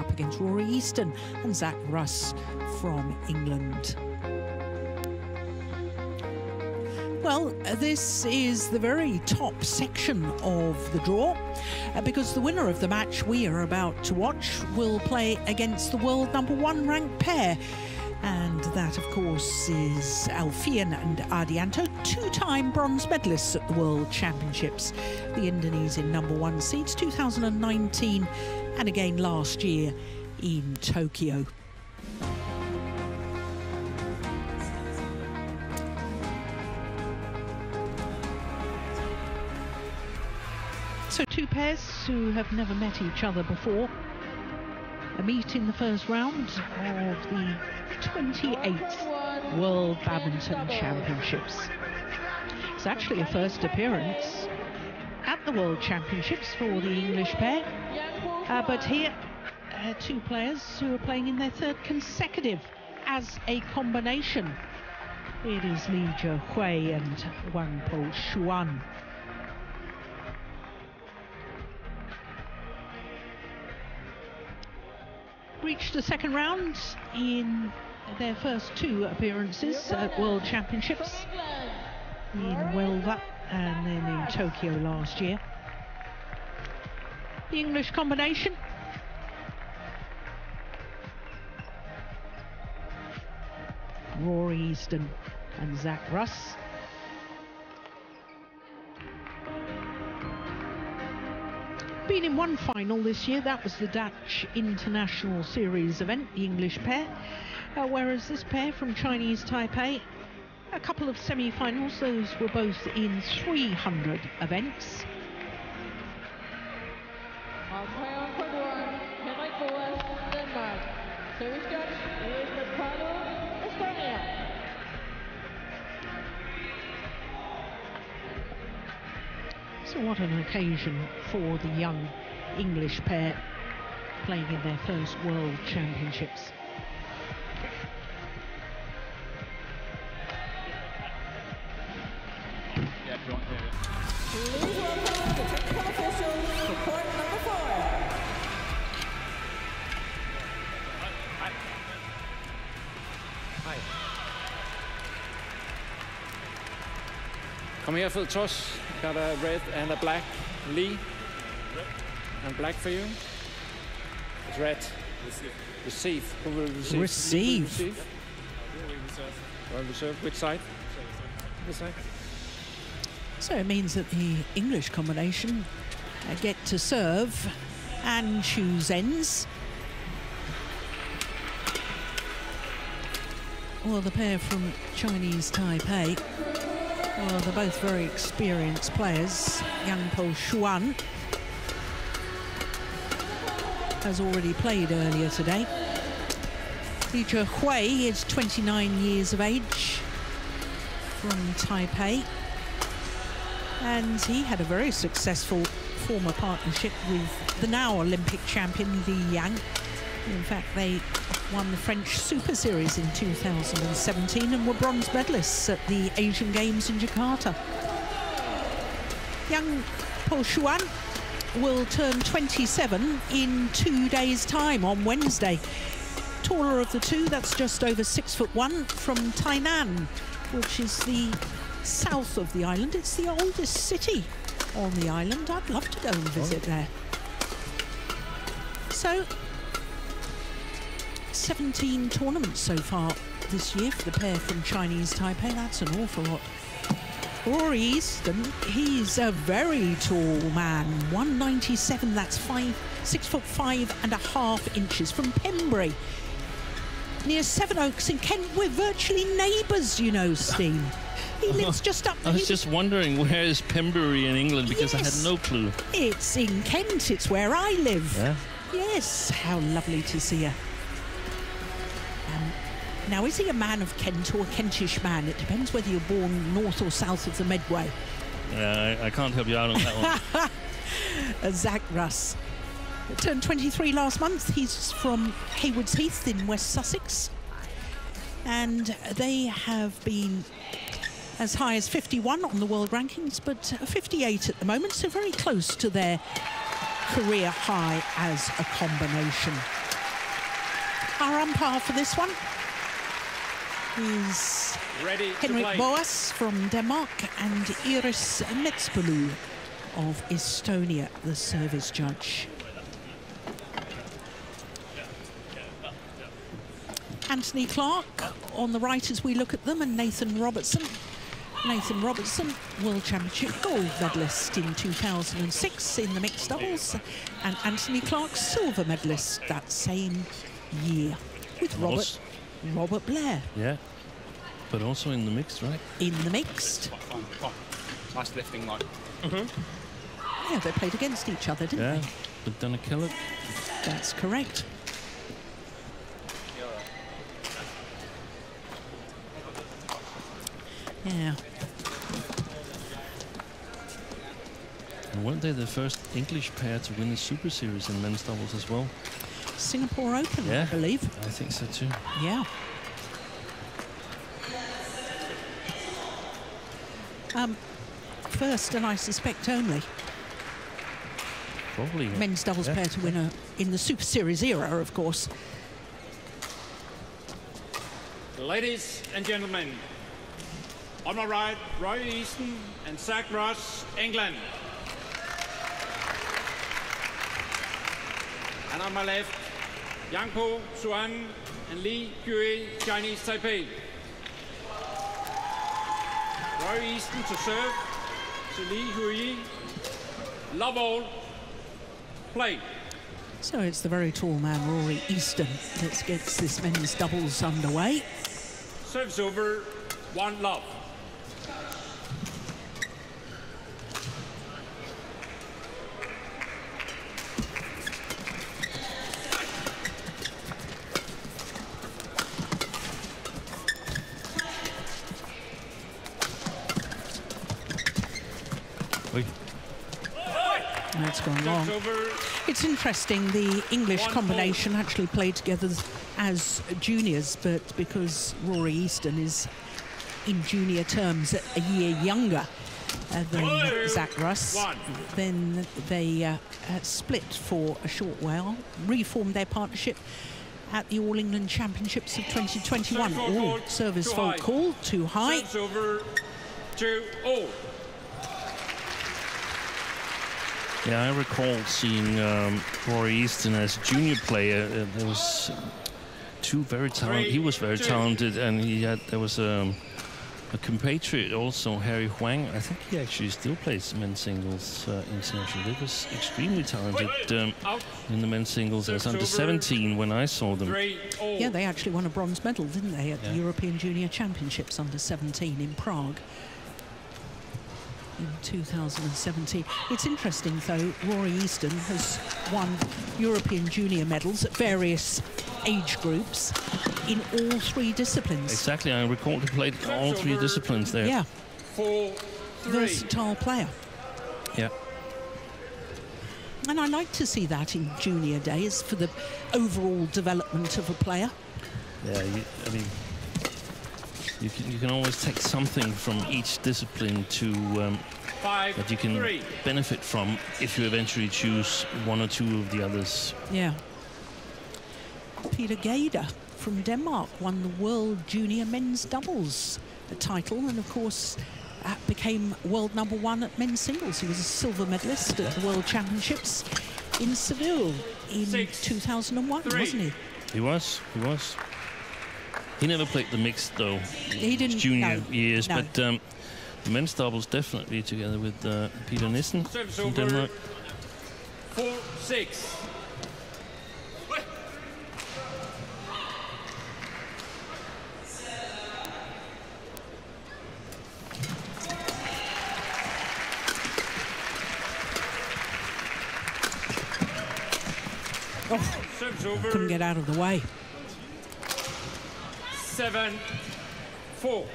up against Rory Easton and Zach Russ from England. Well, this is the very top section of the draw uh, because the winner of the match we are about to watch will play against the world number one ranked pair. And that, of course, is Alfian and Ardianto, two-time bronze medalists at the World Championships. The Indonesian number one seeds 2019 and again last year in Tokyo. So two pairs who have never met each other before a meet in the first round of the 28th World Badminton Championships. It's actually a first appearance at the World Championships for the English pair, uh, but here uh, two players who are playing in their third consecutive as a combination. It is Li Zhehui and Yang Po Xuan. reached the second round in their first two appearances at World Championships in Huelva and then in Tokyo last year. The English combination. Rory Easton and Zach Russ. been in one final this year. That was the Dutch International Series event, the English pair. Uh, whereas this pair from Chinese Taipei, a couple of semi-finals. Those were both in 300 events. So what an occasion for the young English pair playing in their first World Championships. Come here for the toss. Got a red and a black. Lee. Red. And black for you. It's red. Receive. Receive. Who will receive? Receive. receive. We. Well, reserve. Which side? This side. So it means that the English combination uh, get to serve and choose ends. Well, the pair from Chinese Taipei, well, they're both very experienced players. Yang Po Xuan has already played earlier today. Li Hui is 29 years of age from Taipei and he had a very successful former partnership with the now Olympic champion Lee Yang. In fact, they won the French Super Series in 2017 and were bronze medalists at the Asian Games in Jakarta. Yang Po Xuan will turn 27 in two days' time on Wednesday. Taller of the two, that's just over six foot one from Tainan, which is the south of the island. It's the oldest city on the island. I'd love to go and visit oh. there. So, 17 tournaments so far this year for the pair from Chinese Taipei. That's an awful lot. Rory Easton, he's a very tall man, 197. That's five, six foot five and a half inches from Pembury, near Sevenoaks in Kent. We're virtually neighbours, you know, Steve. He lives just up. I was just wondering where is Pembury in England because Yes. I had no clue. It's in Kent. It's where I live. Yeah. Yes. How lovely to see you. Now, is he a man of Kent or a Kentish man? It depends whether you're born north or south of the Medway. Yeah, I, I can't help you out on that one. Zach Russ. Turned 23 last month. He's from Haywards Heath in West Sussex. And they have been as high as 51 on the world rankings, but 58 at the moment, so very close to their career high as a combination. Our umpire for this one is Ready Henrik. Boas from Denmark and Iris Metspulu of Estonia, the service judge. Anthony Clark on the right as we look at them, and Nathan Robertson. Nathan Robertson, World Championship gold medalist in 2006 in the mixed doubles, and Anthony Clark, silver medalist that same year with Robert, Robert Blair Yeah. But also in the mix, right? in the mixed. Fine, fine. Nice lifting, like. Mm-hmm. Yeah, they played against each other, didn't Yeah. they? But Donna Kellogg. That's correct. Yeah, And weren't they the first English pair to win the Super Series in men's doubles as well? Singapore Open, I believe. I think so too. Yeah. Um, first, and I suspect only, Probably. men's doubles Yeah. pair to win a, in the Super Series era, of course. Ladies and gentlemen, on my right, Rory Easton and Zach Russ, England. And on my left, Yang Po Xuan and Lee Hui, Chinese Taipei. Rory Easton to serve, to Lee Hui, love all, play. So it's the very tall man, Rory Easton, that gets this men's doubles underway. Serves over, one love. Long. Serves over, It's interesting, the English combination actually played together as juniors, but because Rory Easton is in junior terms a year younger uh, than Two, Zach Russ, one. then they uh, uh, split for a short while, reformed their partnership at the All England Championships of 2021. Service fault Oh, called service fault call too high. serves over, two all. Yeah, I recall seeing um, Rory Easton as a junior player. Uh, there was two very talented. He was very two. talented, and he had there was um, a compatriot also, Harry Huang. I think he actually still plays men's singles uh, internationally. He was extremely talented um, in the men's singles as Serves under 17 when I saw them. Yeah, they actually won a bronze medal, didn't they, at Yeah. the European Junior Championships under 17 in Prague in 2017. It's interesting, though, Rory Easton has won European Junior medals at various age groups in all three disciplines. Exactly, I recall he played all three disciplines there. Yeah, four, three. versatile player. Yeah. And I like to see that in junior days for the overall development of a player. Yeah, you, I mean, you can, you can always take something from each discipline to um, Five, that you can three. benefit from if you eventually choose one or two of the others. Yeah. Peter Gade from Denmark won the World Junior Men's Doubles title and, of course, uh, became world number one at men's singles. He was a silver medalist at the World Championships in Seville in Six, 2001, three. wasn't he? He was, he was. He never played the mixed though. He didn't, Junior no, years, no. but um, the men's doubles definitely together with uh, Peter Nissen Service from. Denmark. Four, six. Oh, couldn't get out of the way. Seven, four.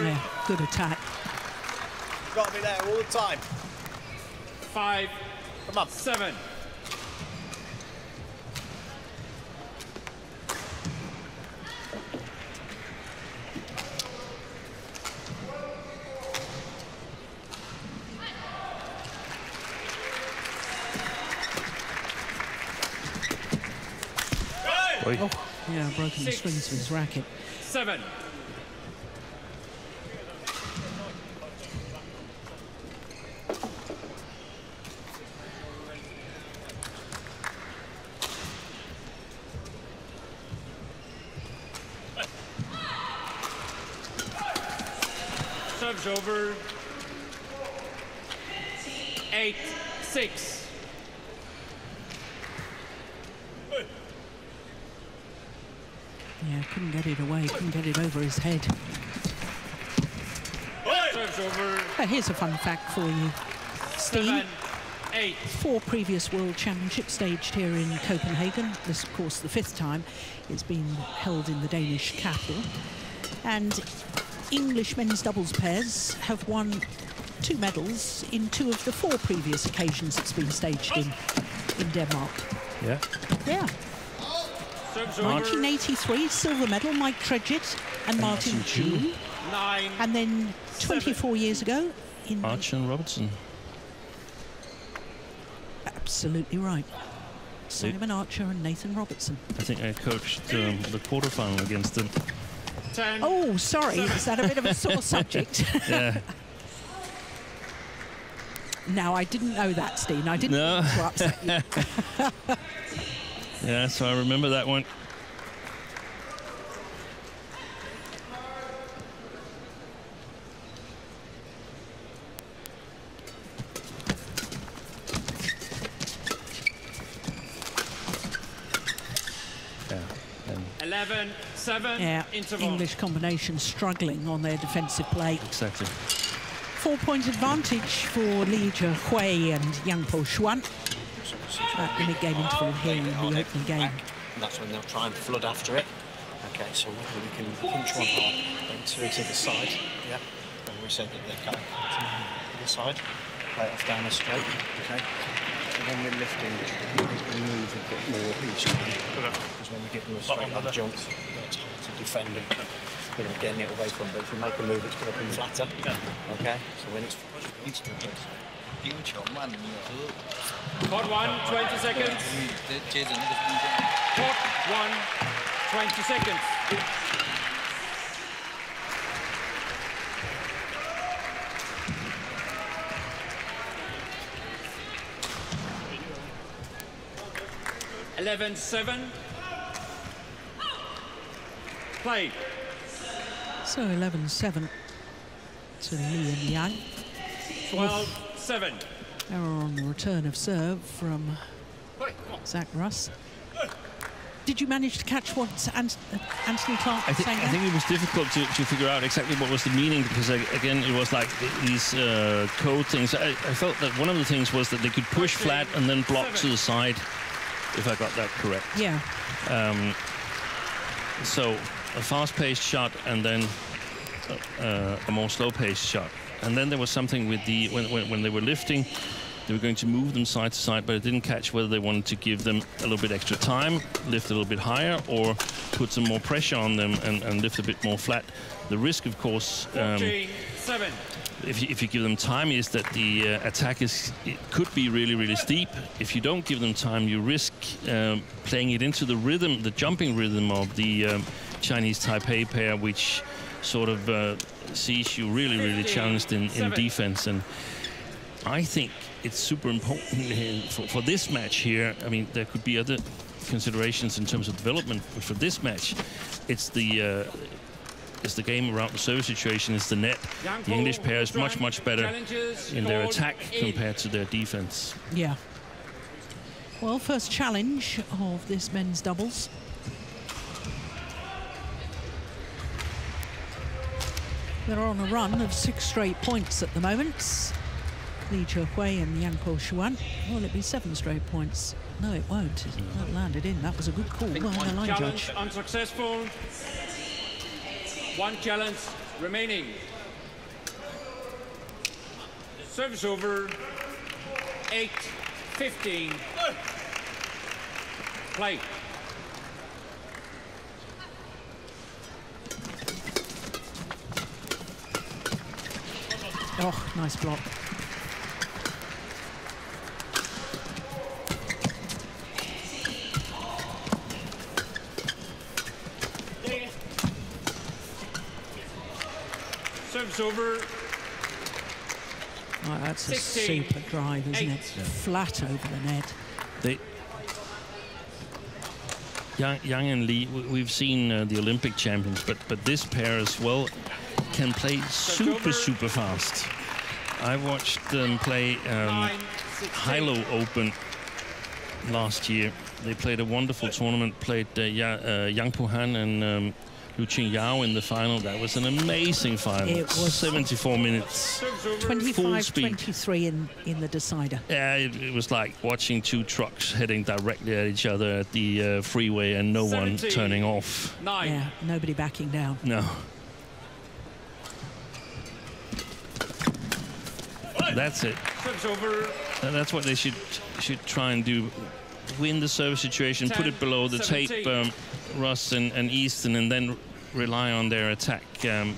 Yeah, good attack. Got to be there all the time. Five, Come on. seven. Oh, yeah, broken the Six. strings of his racket. seven. Serves over. Eight, six. Yeah, couldn't get it away, couldn't get it over his head. Serves. Uh, here's a fun fact for you. Steve, Seven, eight. four previous World Championships staged here in Copenhagen. This, of course, the fifth time. It's been held in the Danish capital. And English men's doubles pairs have won two medals in two of the four previous occasions it's been staged in, in Denmark. Yeah. Yeah. Serves over. 1983, silver medal, Mike Tredgett and Martin Martin Dew. Dew. Nine. And then 24 years ago, in the Archer and Robertson. Absolutely right. Simon Archer and Nathan Robertson. I think I coached um, the quarterfinal against them. Ten. Oh, sorry, is that a bit of a sore subject? Yeah. no, I didn't know that, Steen. I didn't No. mean to upset you. Yeah, so I remember that one. Yeah, and Eleven, seven. Yeah, Interval. English combination struggling on their defensive play. exactly. Four-point advantage for Li Jia Hui and Yang Po Xuan at the mid-game interval here in the opening game. And that's when they'll try and flood after it. Okay, so we we can punch one hard, then two to the side. Yeah. And we said that they're going to the side, play it off down the straight. Okay. So when we're lifting, we move a bit more each time. Because when we give them a straight leg jump, it's hard to defend and you know, getting it away from. But if we make a move, it's going to be flatter. Okay. So when it's Court one, 20 seconds. Court one, 20 seconds. Eleven, seven. Play. So 11-7 to Li and Yang. Twelve, seven. Error on the return of serve from Zach Russ. Did you manage to catch what Ant- Anthony Clark I, was thi- saying I think it was difficult to, to figure out exactly what was the meaning because uh, again it was like these uh, code things. I, I felt that one of the things was that they could push flat and then block to the side, if I got that correct. Yeah, So a fast-paced shot and then uh, a more slow-paced shot. And then there was something with the when, when, when they were lifting, they were going to move them side to side, but it didn't catch whether they wanted to give them a little bit extra time, lift a little bit higher, or put some more pressure on them and, and lift a bit more flat. The risk, of course, um, Fourteen, seven. if you, if you give them time, is that the uh, attack is it could be really really steep. If you don't give them time, you risk um, playing it into the rhythm, the jumping rhythm of the um, Chinese Taipei pair, which sort of uh, sees you really really challenged in, in defense. And I think it's super important for, for this match here. I mean, there could be other considerations in terms of development, but for this match, it's the uh, it's the game around the service situation. It's the net. The English pair is much much better in their attack compared to their defense. yeah. Well, first challenge of this men's doubles. They're on a run of six straight points at the moment. Li Hui and Yang Po Xuan. Will it be seven straight points? No, it won't. That landed in. That was a good call by the line Challenge judge. unsuccessful. One challenge remaining. Service over. 8 15. Play. Oh, nice block. Serve's over. Oh, that's 16, a super drive, isn't eight. it? Flat over the net. They, Yang, Yang and Lee, we've seen uh, the Olympic champions, but but this pair as well can play super super fast. I watched them play um, Hylo Open last year. They played a wonderful tournament. Played uh, ya, uh, Yang Puhan and um, Lu Qingyao in the final. That was an amazing final. It was. 74 minutes. Serves over. 25 speed. 23 in, in the decider. Yeah, it, it was like watching two trucks heading directly at each other at the uh, freeway and no one turning off. Nine. Yeah, nobody backing down. No. That's it. Serves over. Tha- That's what they should should try and do. Win the service situation, put it below the tape, 17. um, Russ and, and Easton, and then rely on their attack. Um,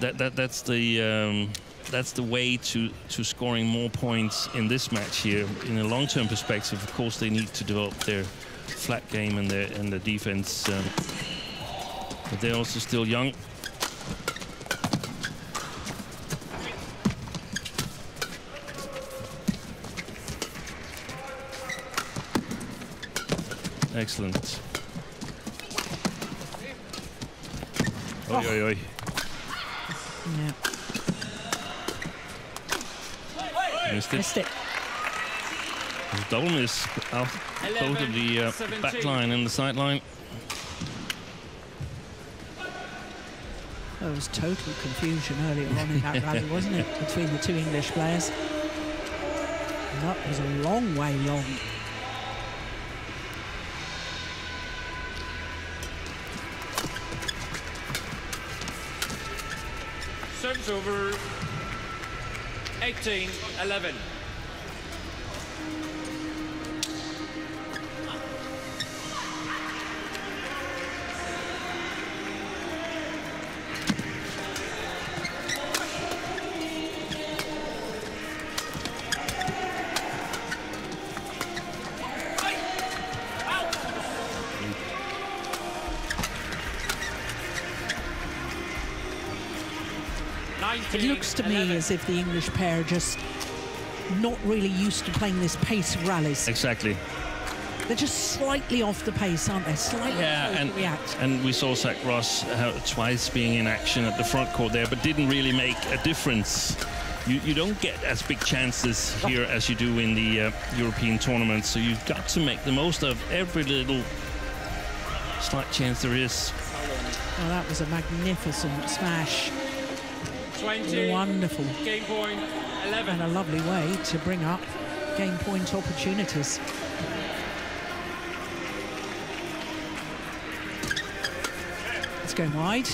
that, that that's the um, that's the way to to scoring more points in this match here. In a long-term perspective, of course, they need to develop their flat game and their and their defense. Um, but they're also still young. Excellent. Oi, oi, oi. Yeah, Missed it. missed it. It a double miss out both of the uh, back line and the sideline. There was total confusion earlier on in that rally, wasn't it, between the two English players? And that was a long way long. Over. 18, 11. As if the English pair are just not really used to playing this pace of rallies. Exactly. They're just slightly off the pace, aren't they? Slightly Yeah, and react. and we saw Zach Russ uh, twice being in action at the front court there, but didn't really make a difference. You, you don't get as big chances here as you do in the uh, European tournaments, so you've got to make the most of every little slight chance there is. Oh, that was a magnificent smash. 20. Wonderful. Game point, 11. And a lovely way to bring up game point opportunities. It's going wide.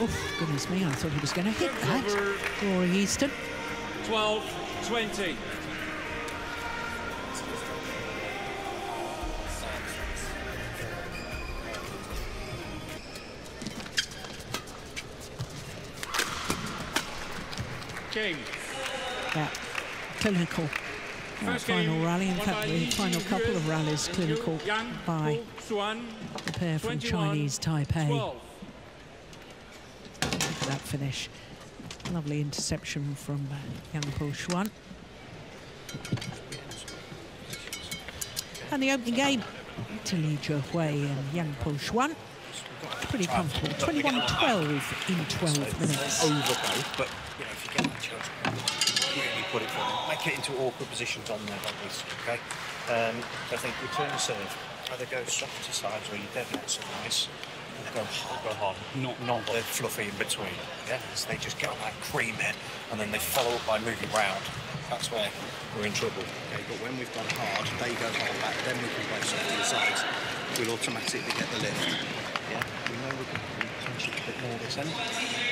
Oh, goodness me, I thought he was going to hit that. Rory Easton. 12, 20. Game. Yeah, clinical. That First final game rally, in won fact, the final couple of rallies clinical Yang by Po Xuan, the pair from Chinese Taipei. 12. Look at that finish. Lovely interception from uh, Yang Po Xuan. And the opening game, Tilly Hui and Yang Po Xuan. Pretty comfortable. 21-12 in 12 minutes. overgo, but chance, really put it for them. Make it into awkward positions on there like this, okay? Um, I think return the serve, either go soft to sides or you dead not so nice, or go hard, go hard, not not the fluffy in between. Yeah, so they just get on that cream in, and then they follow up by moving round. That's where we're in trouble. Okay, but when we've gone hard, they go hard back, then we can go soft to the sides. We'll automatically get the lift. Yeah, we know we can punch it a bit more this end.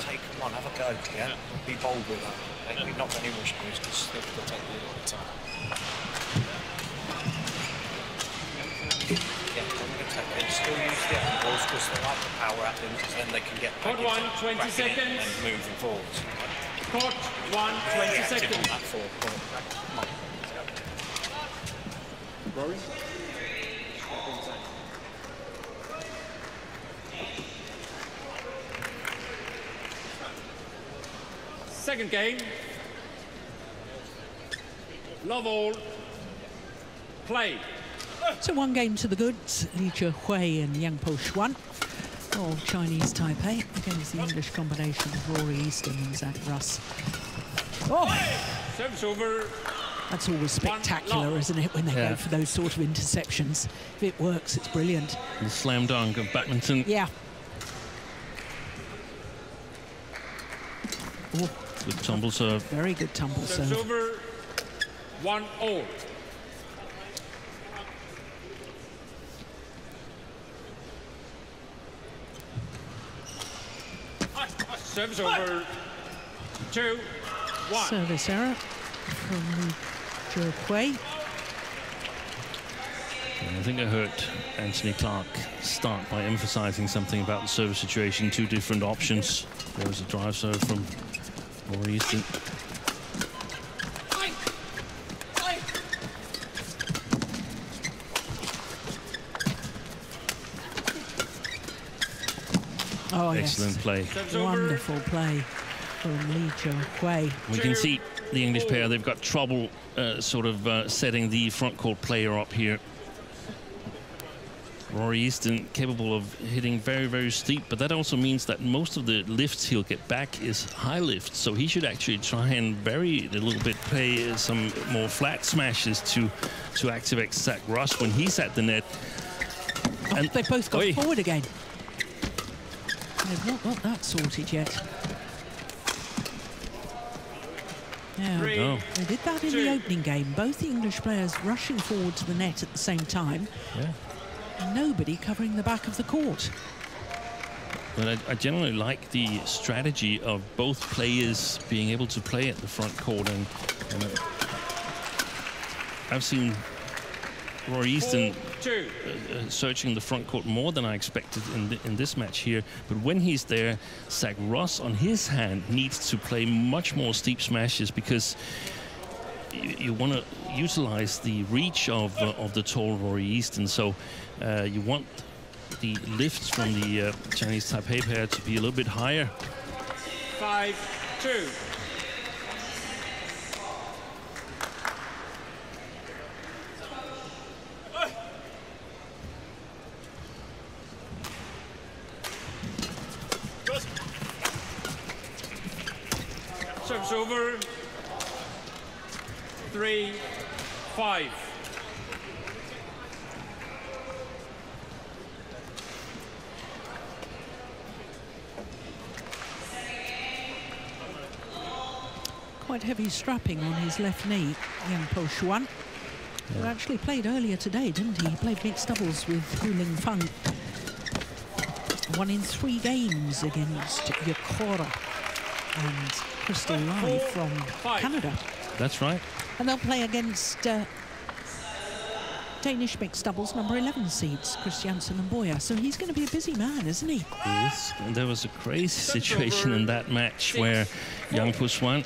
Take them on, have a go. Yeah? Be bold with that. Okay? We've not got any rush moves because they'll they'll take the lead all the time. Yeah, I'm going to take it. Still use the other balls because they like the power at them because then they can get back Court one, 20 seconds. and moving forwards. Court one, 20 Reactive on seconds. that forecourt. Come on. Rory. Second game. Love all. Play. So one game to the goods, Li Hui and Yang Po Xuan of Chinese Taipei against the English combination of Rory Easton and Zach Russ. Oh, Service over. that's always spectacular, isn't it, when they Yeah. go for those sort of interceptions. If it works, it's brilliant. The slam dunk of badminton. Yeah. Oh, Good tumble serve. very good tumble Service serve. over. One all. Service over. Two. One. Service error from Li Hui. I think I heard Anthony Clark start by emphasizing something about the service situation, two different options. There was a drive serve from Rory Easton. Oh, Excellent yes. play. Over. Wonderful play from Lee Li Hui. We can see the English pair, they've got trouble uh, sort of uh, setting the front court player up here. Rory Easton capable of hitting very, very steep, but that also means that most of the lifts he'll get back is high lift, So he should actually try and vary it a little bit, play some more flat smashes to to activate Zach Russ when he's at the net. Oh, And- they both got Oi. forward again. They've not got that sorted yet. Yeah, Three. Oh, they did that in the opening game. Both the English players rushing forward to the net at the same time. yeah. Nobody covering the back of the court. But I, I generally like the strategy of both players being able to play at the front court. And, and uh, I've seen Rory Easton Two. uh, searching the front court more than I expected in, th- in this match here. But when he's there, Zach Russ on his hand needs to play much more steep smashes because you, want to utilize the reach of, uh, of the tall Rory Easton. So uh, you want the lifts from the uh, Chinese Taipei pair to be a little bit higher. Five. Two. Service over. Three. Five. Quite heavy strapping on his left knee, Yang Po Xuan. Who actually played earlier today, didn't he? He played mixed doubles with Hu Ling Feng. Won in three games against Yakora and Crystal Lai from Canada. That's right. And they'll play against uh, Danish mixed doubles number 11 seeds, Christiansen and Bøje. So he's going to be a busy man, isn't he? Yes, and there was a crazy situation in that match where Yang Po Xuan,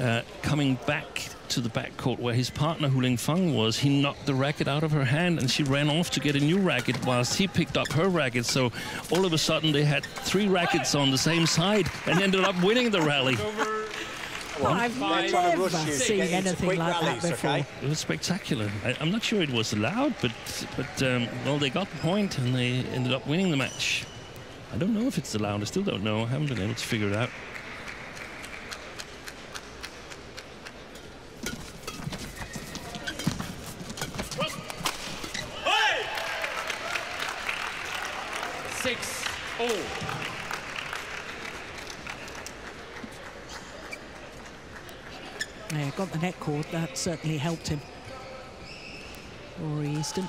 uh, coming back to the backcourt where his partner Hu Ling Feng was, he knocked the racket out of her hand and she ran off to get a new racket whilst he picked up her racket. So all of a sudden they had three rackets on the same side and ended up winning the rally. Over. Well, I've Five, never rush you to seen anything like rallies, that before. okay? It was spectacular. I, I'm not sure it was allowed, but but um, well, they got the point and they ended up winning the match. I don't know if it's allowed. I still don't know. I haven't been able to figure it out. that certainly helped him. Rory Easton.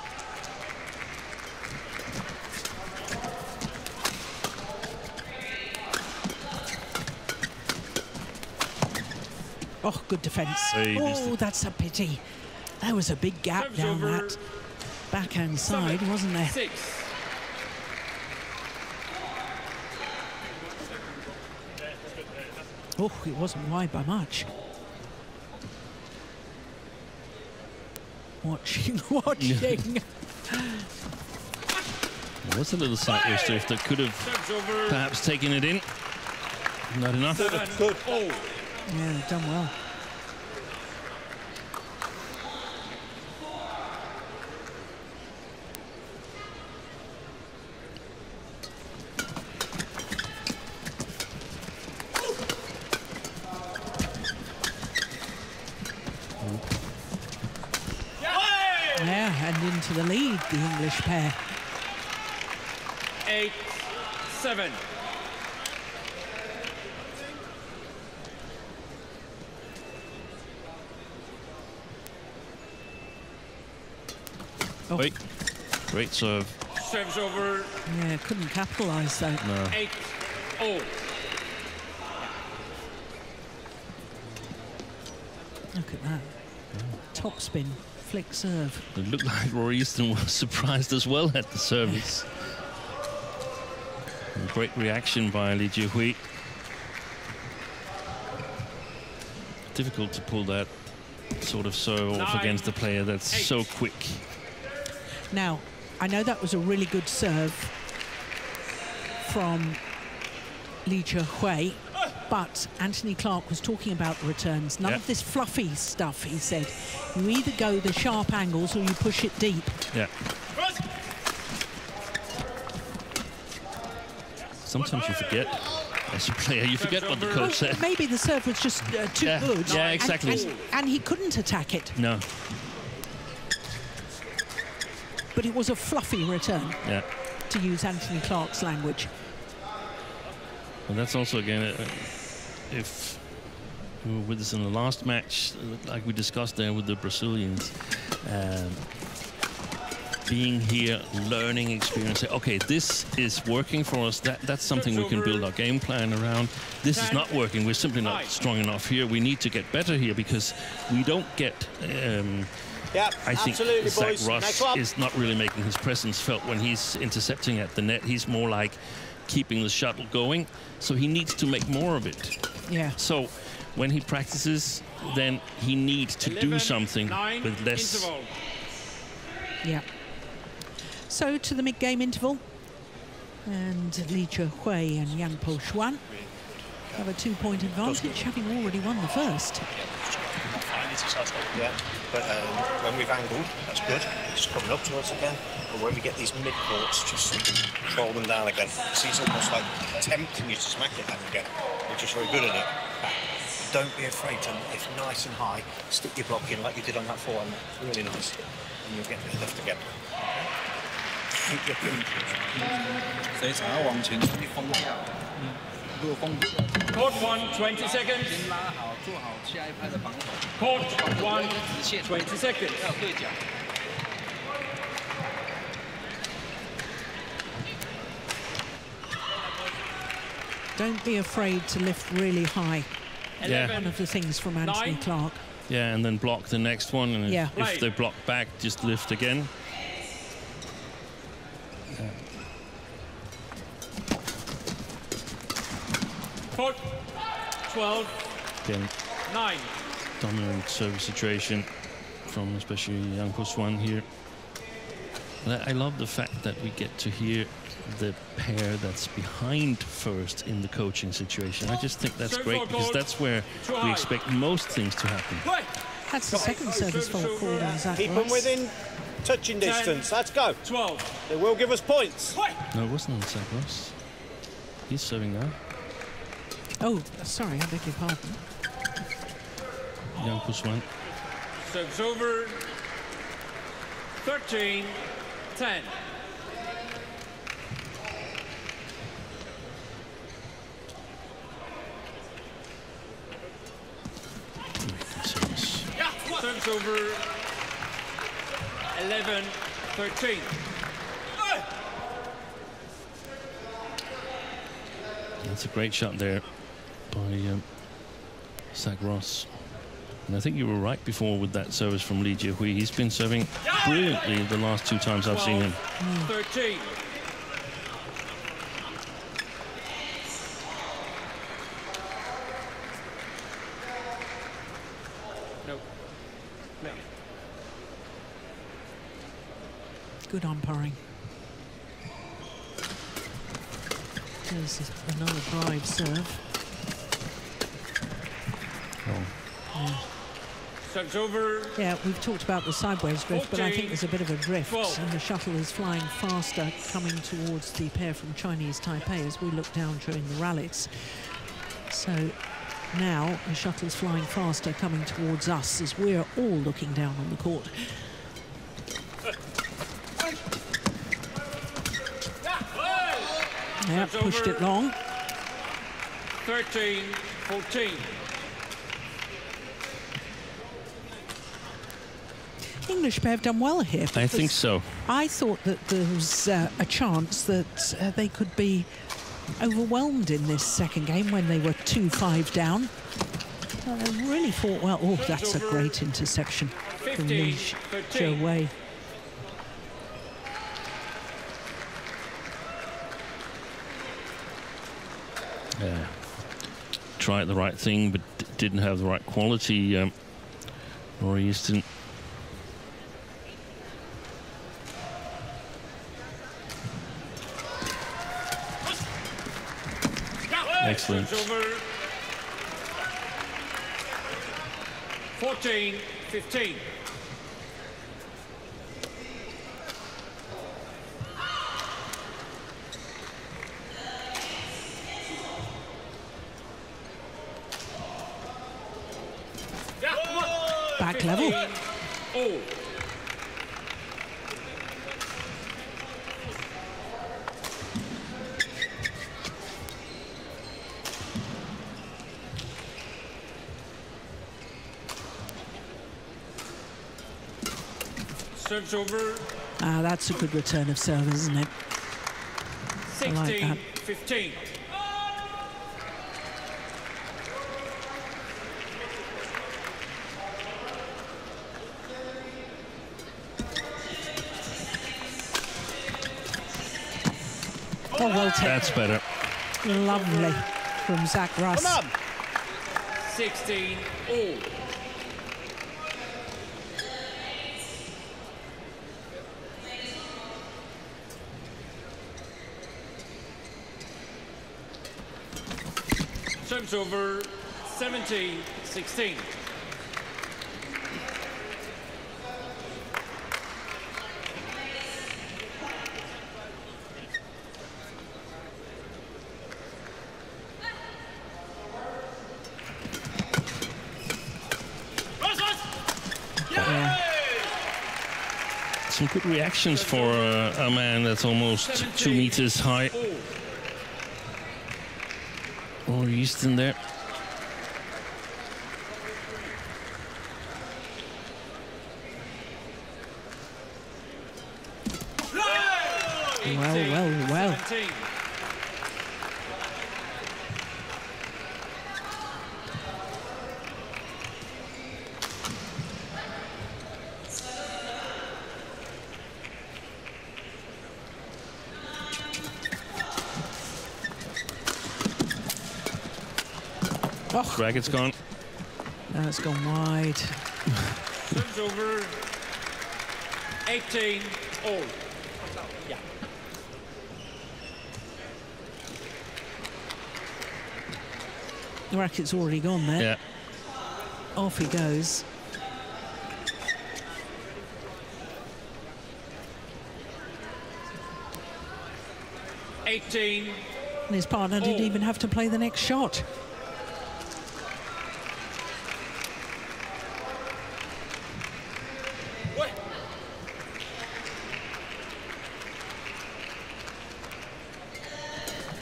Oh, good defence. Oh, that's a pity. There was a big gap down that backhand side, was wasn't there? Six. Oh, it wasn't wide by much. Watching, watching. There was a little side drift that could have perhaps taken it in. Not enough. Seven. Good. Oh. yeah, done well. The English pair. Eight. Seven. Oh, Wait. Great serve. Serves over. yeah, couldn't capitalise though. No. Eight. Oh. Look at that. Top spin, flick serve. It looked like Rory Easton was surprised as well at the service. Great reaction by Li Zhehui. Difficult to pull that sort of serve off against a player that's eight. so quick. Now, I know that was a really good serve from Li Hui, but Anthony Clark was talking about the returns. None Yeah. of this fluffy stuff, he said. You either go the sharp angles or you push it deep. Yeah. Sometimes you forget, as a player, you forget what the coach said. Maybe the serve was just uh, too Yeah, good. yeah, and- exactly. And, and he couldn't attack it, No, but it was a fluffy return, yeah. to use Anthony Clark's language. And that's also again, uh, if you were with us in the last match, like we discussed there with the Brazilians, um, being here, learning experience. Okay, this is working for us. That that's something we can build our game plan around. This is not working. We're simply not strong enough here. We need to get better here because we don't get. Um, Yeah, I think absolutely, Zach. Russ is not really making his presence felt when he's intercepting at the net. He's more like keeping the shuttle going. So he needs to make more of it. Yeah. So when he practices, then he needs to do something with less. Interval. Yeah. So to the mid-game interval, and Li Hui and Yang Po Xuan have a two-point advantage, having already won the first. Yeah, but um, when we've angled, that's good. It's coming up to us again. But when we get these mid courts, just control them down again. See, it's almost like tempting you to smack it down again. You're just very good at it. Don't be afraid to, if nice and high, stick your block in like you did on that forehand. Really nice. And you'll get it left again. Keep your feet. 所以想要往前去封掉， 如果封不掉， Court one, 20 seconds. 先拉好，做好下一拍的防守， Court 有 one, 一个直线， 20 seconds. 要有对角。 Don't be afraid to lift really high. Yeah. One of the things from Anthony Nine. Clark. Yeah, and then block the next one. And if- Yeah. if, Right. they block back, just lift again. Court 12, Again, 9. dominant service situation from especially Yang Po Xuan here. And I I love the fact that we get to hear the pair that's behind first in the coaching situation. I just think that's great because that's where we expect most things to happen. That's the second service fault called on Zach Keep them within touching distance. Let's go. 12. They will give us points. No, it wasn't on Zach Russ. He's serving now. Oh, sorry, I beg your pardon. Yang Po Xuan. Serves over. 13, 10. Service. Serves over. 11, 13. That's a great shot there by um, Zach Russ. And I think you were right before with that service from Li Zhehui. He's been serving brilliantly the last two times I've seen him. 13. No. No. Good umpiring. There's another drive serve. Serves over. Yeah, we've talked about the sideways drift, but I think there's a bit of a drift, 12. and the shuttle is flying faster coming towards the pair from Chinese Taipei as we look down during the rallies. So now the shuttle's flying faster coming towards us as we're all looking down on the court. Yeah, pushed it long. 13. 14. English pair have done well here. I think so. I thought that there was uh, a chance that uh, they could be overwhelmed in this second game when they were 2-5 down. Uh, they really fought well. Oh, that's a great interception from Li 15, 13. Wei. Yeah. Tried the right thing, but didn't have the right quality. Um, Rory Easton. Excellent. 14. 15. Back level. Oh. Serves over. Ah, that's a good return of service, isn't it? I like 16. that. 15. Oh, well taken. That's better. Lovely from Zach Russ. 16. All. Serves over 17 16. Some good reactions for uh, a man that's almost two meters high. Rory Easton there. Well, well, well. 17. Racket's gone. that's gone wide. Serves over 18 all. Yeah. The racket's already gone there. Yeah. Off he goes. Eighteen. And his partner didn't Oh. even have to play the next shot.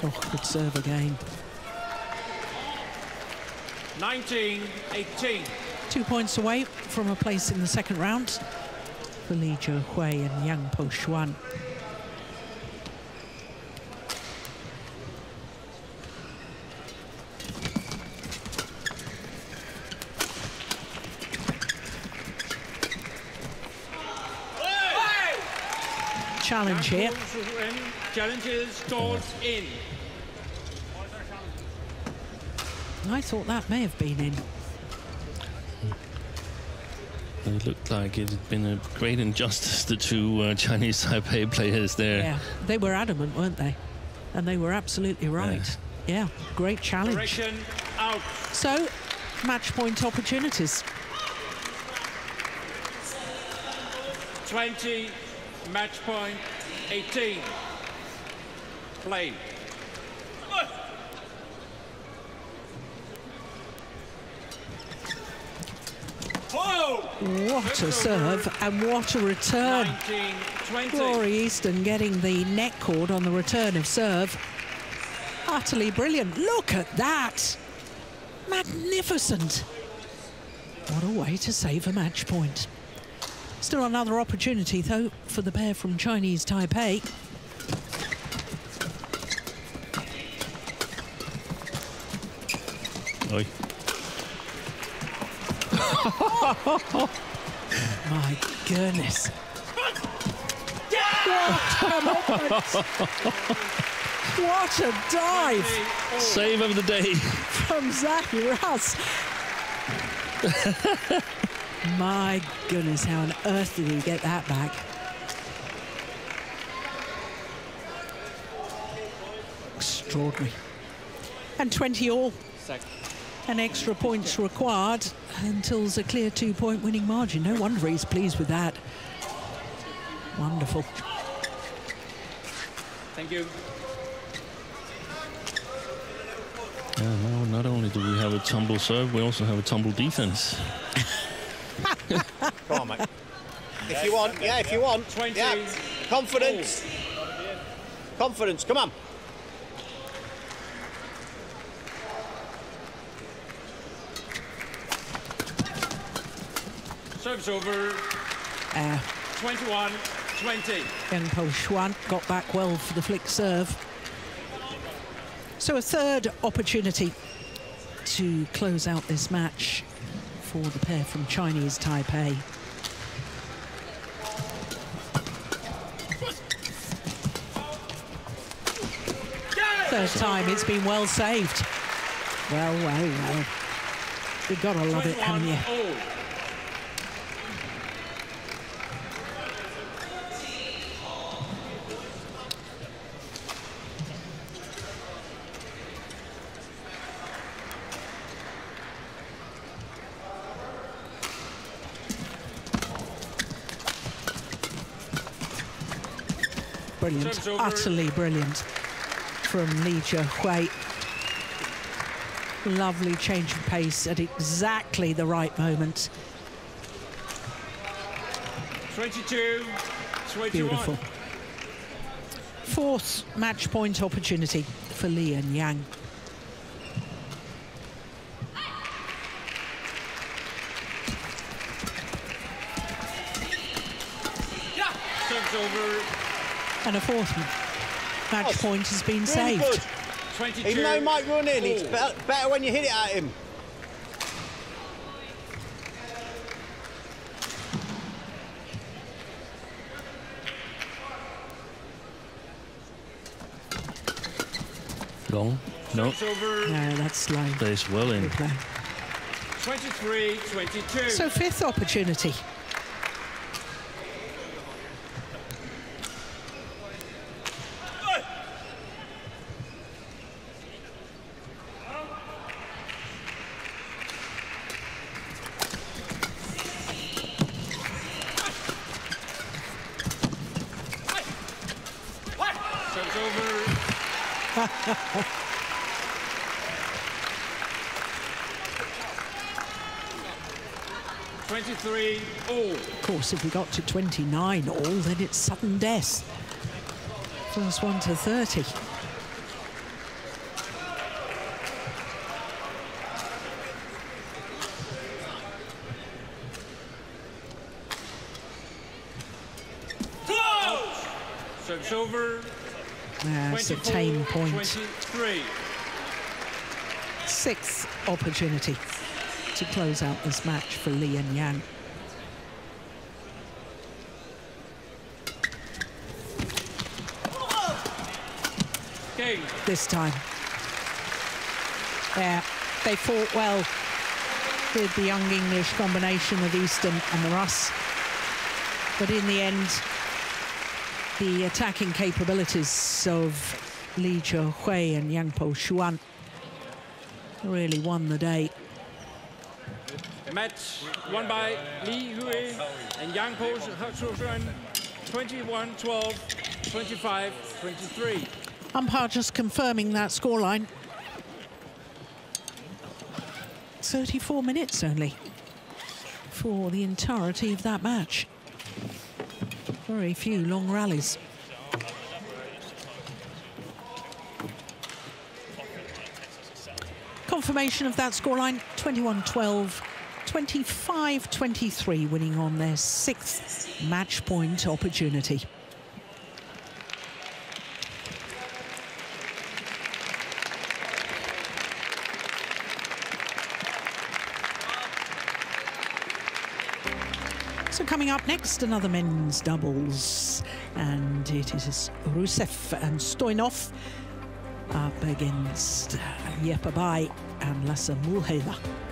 Oh, good serve again. 19 18. Two points away from a place in the second round for Li Hui and Yang Po Xuan. Challenge here. Challenges towards in. I thought that may have been in. It looked like it had been a great injustice, the two uh, Chinese Taipei players there. Yeah, they were adamant, weren't they? And they were absolutely right. Yeah, great challenge. Out. So, match point opportunities. 20, match point 18. Play. What a serve and what a return. 19, Rory Easton getting the net cord on the return of serve. Utterly brilliant. Look at that. Magnificent. What a way to save a match point. Still another opportunity, though, for the pair from Chinese Taipei. Oi. My goodness. What a moment. What a dive Save of the day. from Zach Russ. My goodness, how on earth did he get that back? Extraordinary. And 20 all. And extra points required until there's a clear two-point winning margin. No wonder he's pleased with that. Wonderful. Thank you. Yeah, now not only do we have a tumble serve, we also have a tumble defense. Come on, mate. If you want, yeah, if you want. 20. Yeah. Confidence. Confidence, come on. Service over. Uh, 21, 20. Yang Po Xuan got back well for the flick serve. So a third opportunity to close out this match for the pair from Chinese Taipei. Third time it's been well saved. Well, well, well. You've got to love it, haven't you? Utterly brilliant from Li Hui. Lovely change of pace at exactly the right moment. 22, 21. Beautiful. Fourth match point opportunity for Li and Yang. Service over. And a fourth match Oh, point has been Really saved. good. 22. Even though he might run in, it's all. better, better when you hit it at him. Long. No. Service. No, that's slow. Plays well in. Play. 23, 22. So fifth opportunity. Service over. Twenty-three all. Of course, if we got to 29 all, then it's sudden death. First one to 30. Service over. That's a 24, tame point. 23. Sixth opportunity to close out this match for Li and Yang. Game. this time. Yeah, they fought well with the young English combination of Easton and the Russ. But in the end, the attacking capabilities of Li Hui and Yang Po Xuan really won the day. The match won by Li Hui and Yang Po Xuan 21-12, 25-23. Umpire just confirming that scoreline. 34 minutes only for the entirety of that match. Very few long rallies. Confirmation of that scoreline 21 12, 25 23, winning on their sixth match point opportunity. Coming up next, another men's doubles, and it is Rusev and Stoynov up against Jeppe Bay and Lasse Mølhede.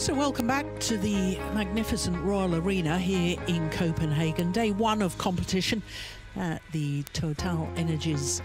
So, welcome back to the magnificent Royal Arena here in Copenhagen. Day one of competition at the TotalEnergies